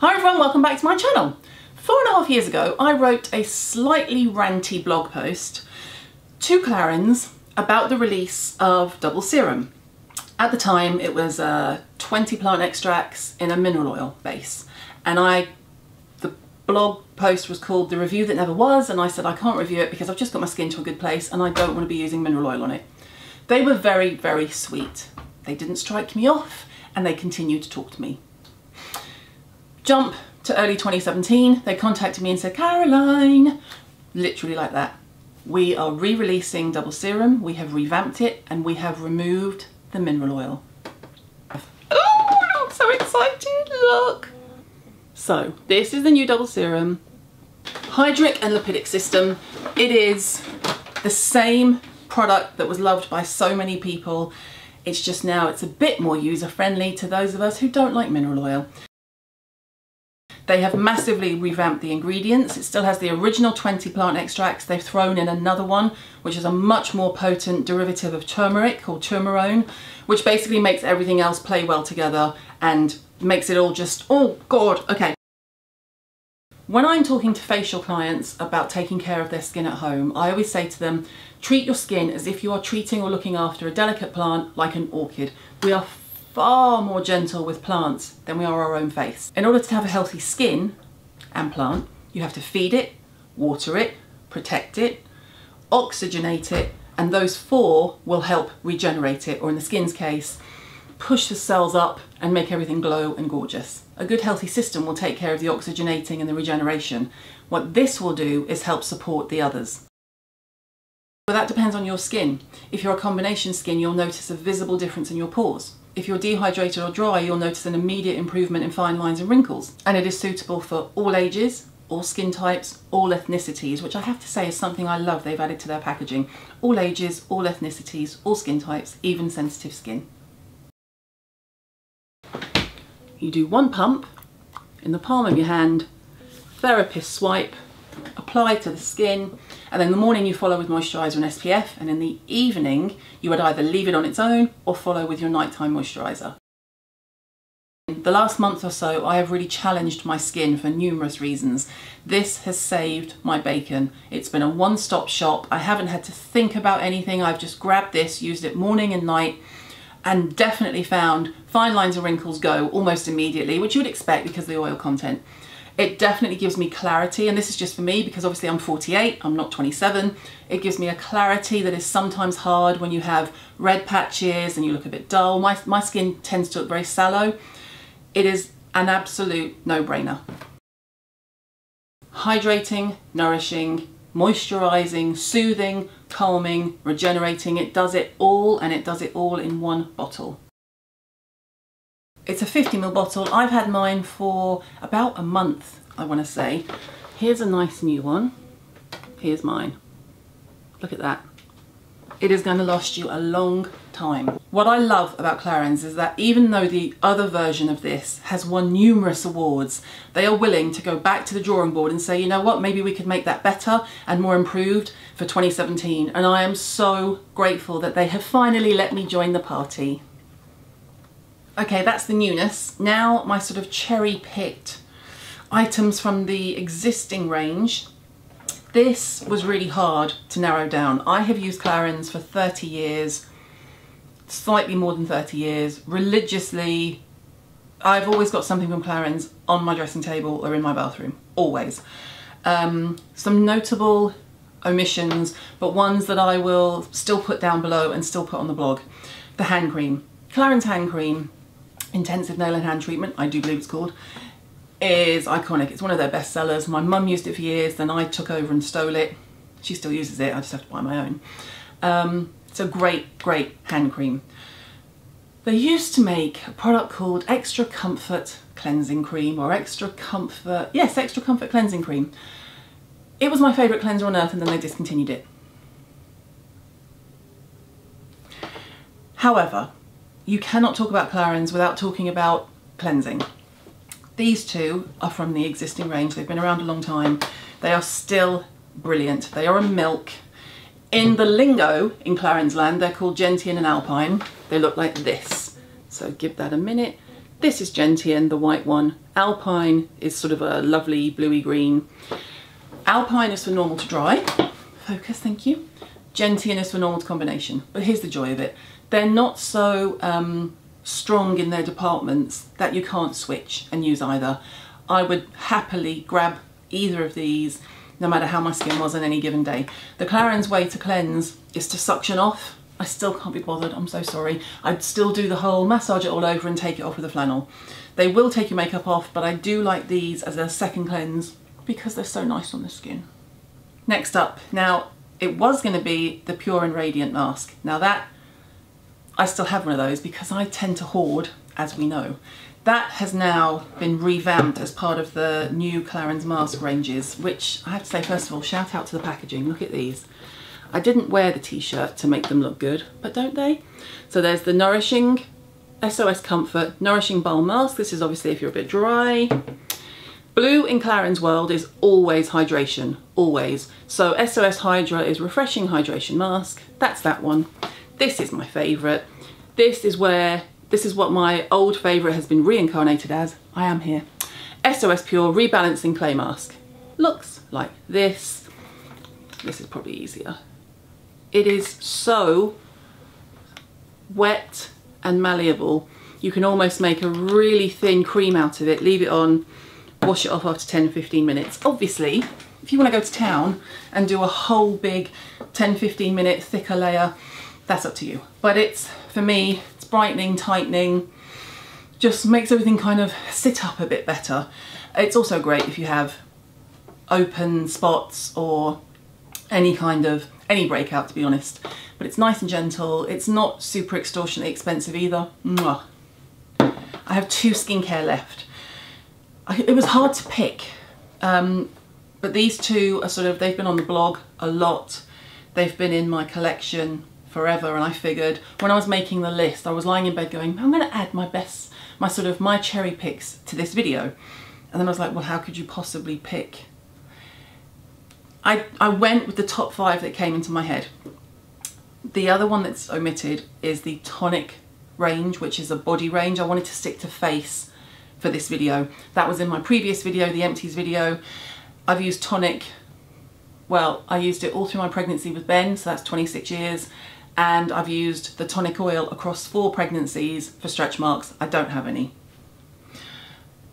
Hi everyone, welcome back to my channel. Four and a half years ago, I wrote a slightly ranty blog post to Clarins about the release of Double Serum. At the time, it was uh, 20 plant extracts in a mineral oil base. And I, the blog post was called The Review That Never Was, and I said I can't review it because I've just got my skin to a good place and I don't want to be using mineral oil on it. They were very, very sweet. They didn't strike me off and they continued to talk to me. Jump to early 2017, they contacted me and said, Caroline, literally like that. We are re-releasing Double Serum, we have revamped it, and we have removed the mineral oil. Oh, I'm so excited, look. So, this is the new Double Serum. Hydric and lipidic system. It is the same product that was loved by so many people. It's just now it's a bit more user friendly to those of us who don't like mineral oil. They have massively revamped the ingredients. It still has the original 20 plant extracts. They've thrown in another one, which is a much more potent derivative of turmeric called turmerone, which basically makes everything else play well together and makes it all just, oh God, okay. When I'm talking to facial clients about taking care of their skin at home, I always say to them, treat your skin as if you are treating or looking after a delicate plant like an orchid. We are far more gentle with plants than we are our own face. In order to have a healthy skin and plant, you have to feed it, water it, protect it, oxygenate it, and those four will help regenerate it, or in the skin's case, push the cells up and make everything glow and gorgeous. A good healthy system will take care of the oxygenating and the regeneration. What this will do is help support the others. But that depends on your skin. If you're a combination skin, you'll notice a visible difference in your pores. If you're dehydrated or dry, you'll notice an immediate improvement in fine lines and wrinkles. And it is suitable for all ages, all skin types, all ethnicities, which I have to say is something I love they've added to their packaging. All ages, all ethnicities, all skin types, even sensitive skin. You do one pump in the palm of your hand, therapist swipe, apply to the skin, and then the morning you follow with moisturiser and SPF, and in the evening you would either leave it on its own or follow with your nighttime moisturiser. The last month or so I have really challenged my skin for numerous reasons. This has saved my bacon. It's been a one-stop shop. I haven't had to think about anything. I've just grabbed this, used it morning and night, and definitely found fine lines and wrinkles go almost immediately, which you would expect because of the oil content. It definitely gives me clarity, and this is just for me because obviously I'm 48, I'm not 27. It gives me a clarity that is sometimes hard when you have red patches and you look a bit dull. My, my skin tends to look very sallow. It is an absolute no-brainer. Hydrating, nourishing, moisturizing, soothing, calming, regenerating. It does it all and it does it all in one bottle. It's a 50ml bottle. I've had mine for about a month, I want to say. Here's a nice new one. Here's mine. Look at that. It is going to last you a long time. What I love about Clarins is that even though the other version of this has won numerous awards, they are willing to go back to the drawing board and say, you know what, maybe we could make that better and more improved for 2017. And I am so grateful that they have finally let me join the party. Okay, that's the newness. Now my sort of cherry picked items from the existing range. This was really hard to narrow down. I have used Clarins for 30 years, slightly more than 30 years, religiously. I've always got something from Clarins on my dressing table or in my bathroom, always. Um, some notable omissions, but ones that I will still put down below and still put on the blog. The hand cream. Clarins hand cream Intensive Nail and Hand Treatment, I do believe it's called, is iconic. It's one of their best sellers. My mum used it for years, then I took over and stole it. She still uses it, I just have to buy my own. Um, it's a great, great hand cream. They used to make a product called Extra Comfort Cleansing Cream or Extra Comfort, yes, Extra Comfort Cleansing Cream. It was my favourite cleanser on earth and then they discontinued it. However, you cannot talk about Clarins without talking about cleansing. These two are from the existing range. They've been around a long time. They are still brilliant. They are a milk. In the lingo in Clarins land, they're called Gentian and Alpine. They look like this. So give that a minute. This is Gentian, the white one. Alpine is sort of a lovely bluey green. Alpine is for normal to dry. Focus, thank you. Gentian is for normal to combination. But here's the joy of it. They're not so um, strong in their departments that you can't switch and use either. I would happily grab either of these no matter how my skin was on any given day. The Clarins way to cleanse is to suction off. I still can't be bothered, I'm so sorry. I'd still do the whole massage it all over and take it off with a flannel. They will take your makeup off, but I do like these as a second cleanse because they're so nice on the skin. Next up, now it was going to be the Pure and Radiant mask. Now that, I still have one of those because I tend to hoard, as we know. That has now been revamped as part of the new Clarins mask ranges, which I have to say, first of all, shout out to the packaging. Look at these. I didn't wear the t-shirt to make them look good, but don't they? So there's the Nourishing SOS Comfort Nourishing Balm Mask. This is obviously if you're a bit dry. Blue in Clarins world is always hydration, always. So SOS Hydra is Refreshing Hydration Mask. That's that one. This is my favourite. This is where this is what my old favourite has been reincarnated as. I am here. SOS Pure Rebalancing Clay Mask. Looks like this. This is probably easier. It is so wet and malleable. You can almost make a really thin cream out of it, leave it on, wash it off after 10 15 minutes. Obviously, if you want to go to town and do a whole big 10 15 minute thicker layer, that's up to you. But it's, for me, it's brightening, tightening, just makes everything kind of sit up a bit better. It's also great if you have open spots or any kind of, any breakout to be honest. But it's nice and gentle, it's not super extortionately expensive either. Mwah. I have two skincare left. I, it was hard to pick, um, but these two are sort of, they've been on the blog a lot. They've been in my collection forever and I figured when I was making the list I was lying in bed going I'm going to add my best my sort of my cherry picks to this video. And then I was like well how could you possibly pick? I, I went with the top five that came into my head. The other one that's omitted is the tonic range which is a body range. I wanted to stick to face for this video. That was in my previous video the empties video. I've used tonic well, I used it all through my pregnancy with Ben, so that's 26 years, and I've used the tonic oil across four pregnancies for stretch marks. I don't have any.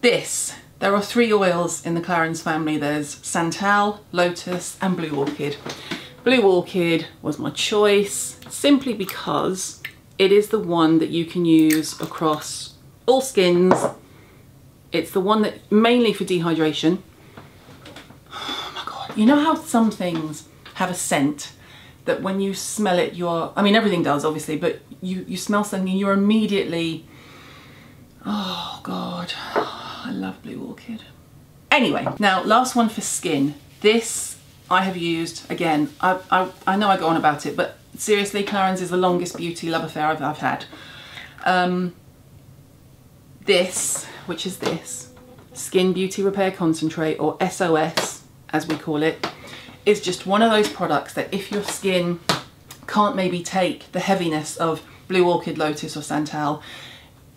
This, there are three oils in the Clarins family. There's Santal, Lotus and Blue Orchid. Blue Orchid was my choice simply because it is the one that you can use across all skins. It's the one that mainly for dehydration. Oh my God. You know how some things have a scent that when you smell it, you're, I mean, everything does obviously, but you, you smell something and you're immediately, oh God, I love Blue Orchid. Anyway, now last one for skin. This I have used, again, I, I, I know I go on about it, but seriously, Clarins is the longest beauty love affair I've, I've had. Um, this, which is this, Skin Beauty Repair Concentrate, or SOS, as we call it, is just one of those products that if your skin can't maybe take the heaviness of Blue Orchid, Lotus or Santal,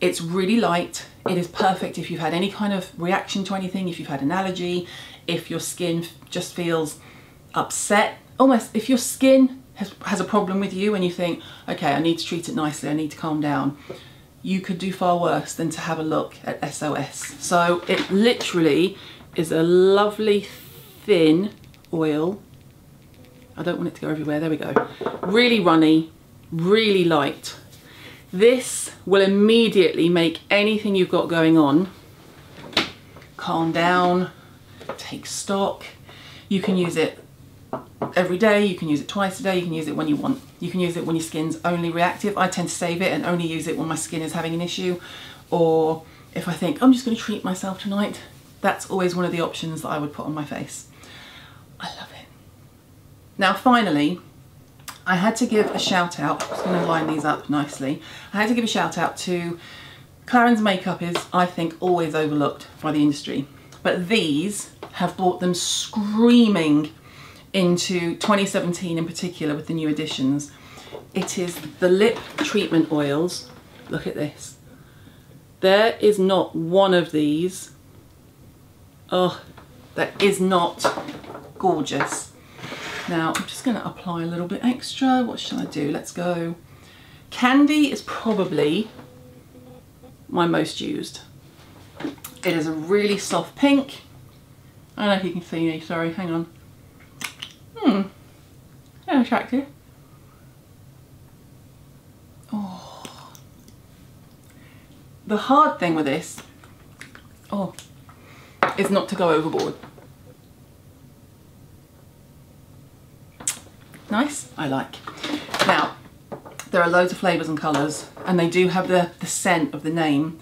it's really light. It is perfect if you've had any kind of reaction to anything, if you've had an allergy, if your skin just feels upset, almost if your skin has, has a problem with you and you think, okay, I need to treat it nicely, I need to calm down, you could do far worse than to have a look at SOS. So it literally is a lovely thin oil. I don't want it to go everywhere, there we go. Really runny, really light. This will immediately make anything you've got going on calm down, take stock. You can use it every day, you can use it twice a day, you can use it when you want. You can use it when your skin's only reactive. I tend to save it and only use it when my skin is having an issue or if I think I'm just going to treat myself tonight, that's always one of the options that I would put on my face. Now finally, I had to give a shout out, I'm just going to line these up nicely. I had to give a shout out to Clarins makeup is, I think, always overlooked by the industry. But these have brought them screaming into 2017 in particular with the new additions. It is the lip treatment oils. Look at this. There is not one of these. Oh, that is not gorgeous. Now I'm just going to apply a little bit extra. What should I do? Let's go. Candy is probably my most used. It is a really soft pink. I don't know if you can see me, sorry, hang on. Hmm, yeah, attractive. Oh. The hard thing with this, oh, is not to go overboard. Nice, I like. Now, there are loads of flavours and colours and they do have the, the scent of the name.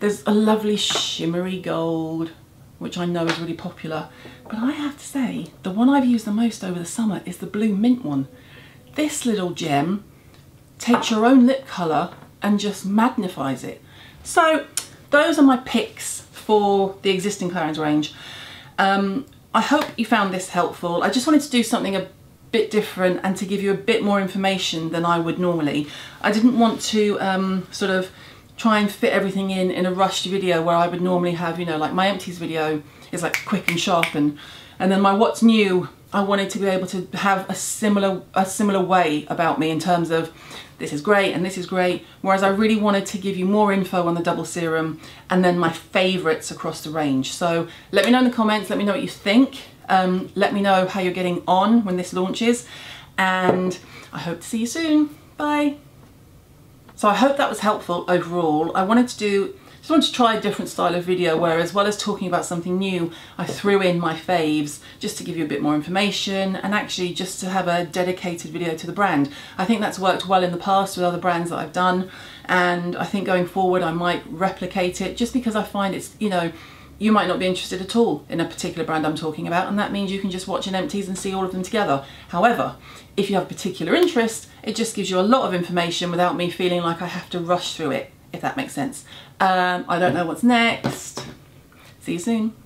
There's a lovely shimmery gold, which I know is really popular. But I have to say, the one I've used the most over the summer is the blue mint one. This little gem takes your own lip colour and just magnifies it. So those are my picks for the existing Clarins range. Um, I hope you found this helpful. I just wanted to do something a bit different and to give you a bit more information than I would normally. I didn't want to um, sort of try and fit everything in in a rushed video where I would normally have, you know, like my empties video is like quick and sharp and, and then my what's new, I wanted to be able to have a similar, a similar way about me in terms of this is great and this is great, whereas I really wanted to give you more info on the double serum and then my favourites across the range. So let me know in the comments, let me know what you think. Um, let me know how you're getting on when this launches and I hope to see you soon. Bye. So I hope that was helpful overall. I wanted to do, just wanted to try a different style of video where as well as talking about something new, I threw in my faves just to give you a bit more information and actually just to have a dedicated video to the brand. I think that's worked well in the past with other brands that I've done and I think going forward I might replicate it just because I find it's, you know, you might not be interested at all in a particular brand I'm talking about and that means you can just watch an empties and see all of them together. However, if you have a particular interest, it just gives you a lot of information without me feeling like I have to rush through it, if that makes sense. Um, I don't know what's next. See you soon.